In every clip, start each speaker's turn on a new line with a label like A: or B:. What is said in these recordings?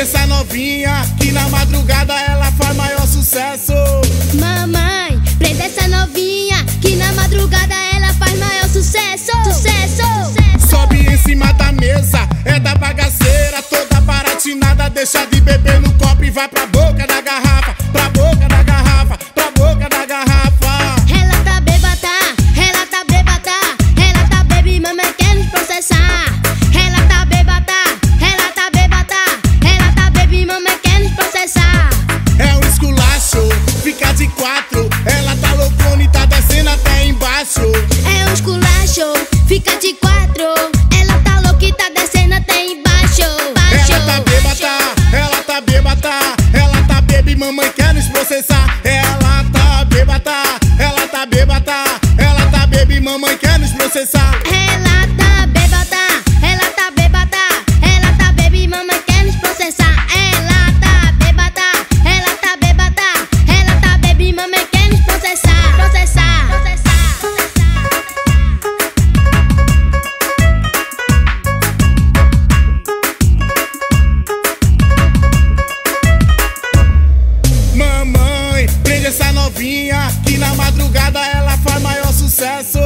A: essa novinha que na madrugada
B: ela processar. Ela tá bêbada, ela tá bêbada, ela tá baby, mamãe quer nos processar.
A: Ela tá bêbada, ela tá bêbada, ela tá
B: baby, mamãe quer nos processar. Processar, processar, processar.
A: Mamãe, prende essa novinha que na madrugada ela faz maior sucesso.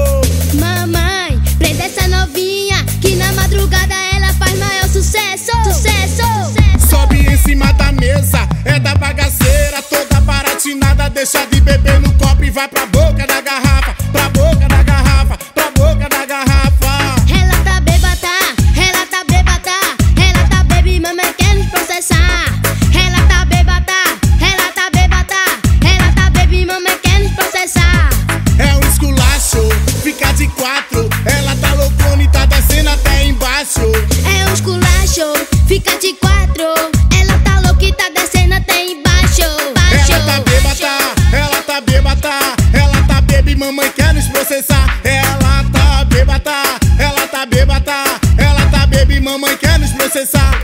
A: Vai pra boca da garrafa, pra boca da garrafa, pra boca da garrafa.
B: Ela tá bêbada, ela tá bêbada, ela tá baby, mamãe quer nos processar. Ela tá bêbada, ela tá bêbada, ela tá baby, mamãe quer nos processar.
A: É um esculacho, fica de quatro, ela tá loucona e tá descendo até embaixo.
B: É um esculacho, fica de quatro. Ela tá
A: bêbada, ela tá bêbada, ela tá e mamãe quer nos processar.